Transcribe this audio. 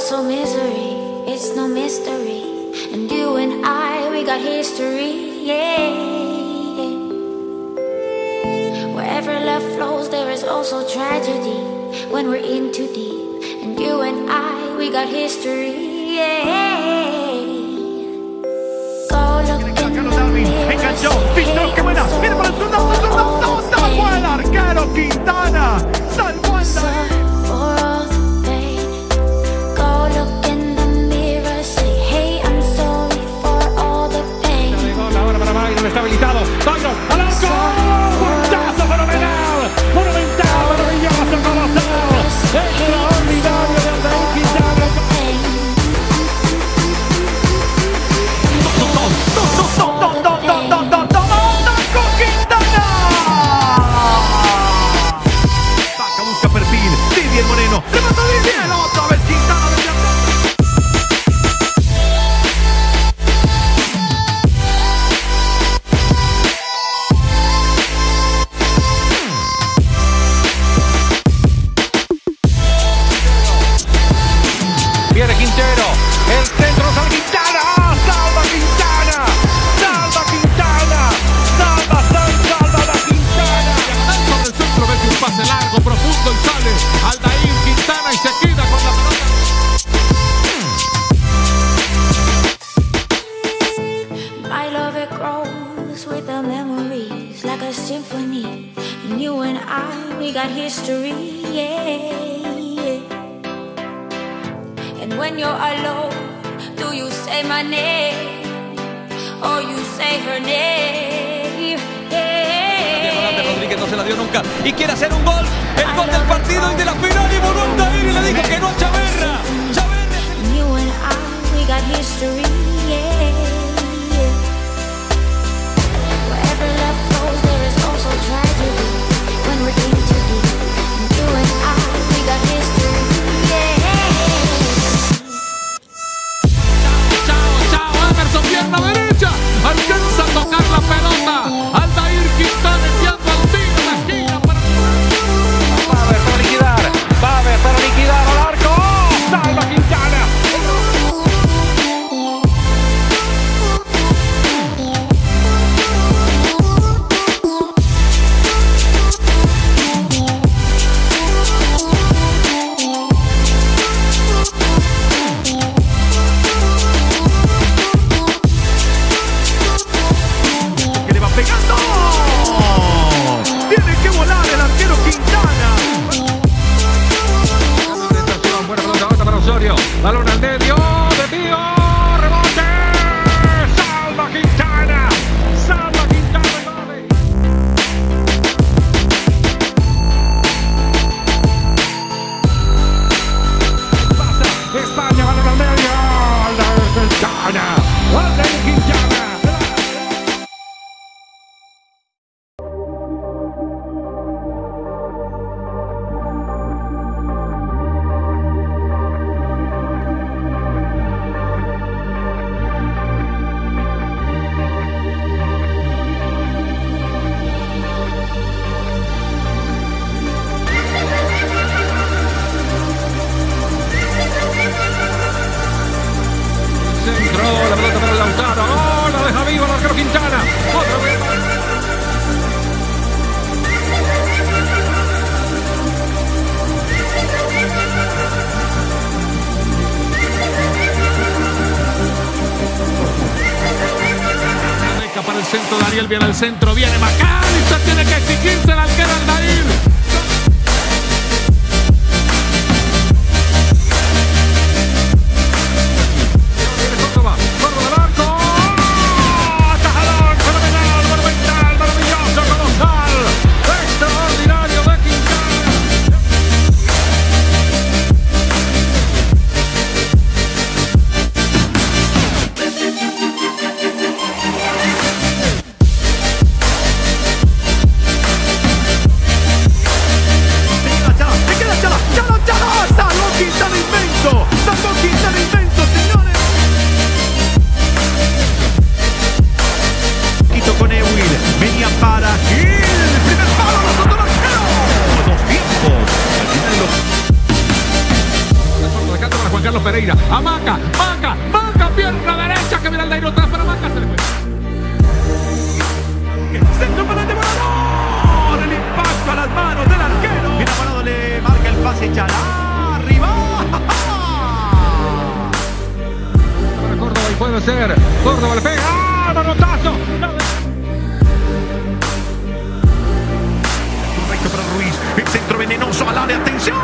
also misery, it's no mystery. And you and I, we got history, yeah. Wherever love flows, there is also tragedy when we're in too deep. And you and I, we got history, yeah. Go look in the Enganchó, "Hey, qué buena. Viene por el segundo, segundo, the salvó pain." el arquero Quintana. Salvó el Levanta Didier. Otra vez symphony. And you and I, we got history, yeah. And when you're alone, do you say my name or you say her name? Adelante, Yeah. Rodríguez no se la dio nunca y quiere hacer un gol, el gol del partido y de la final y volvió a Aldair y le dijo que no a Chaverra. Chaverra. Osorio. Centro, Dariel viene al centro, viene Macalister, tiene que exigirse el arquero Aldair. Pereira. A Maca, Maca, Maca, pierna derecha que viene al Dairo atrás, pero Maca se le fue. Centro para el devorador. El impacto a las manos del arquero. Mira, Parado le marca el pase Chalá. Arriba. Para Córdoba y puede ser. Córdoba le pega. ¡Ah, manotazo! Correcto para Ruiz. El centro venenoso al área. ¡Atención!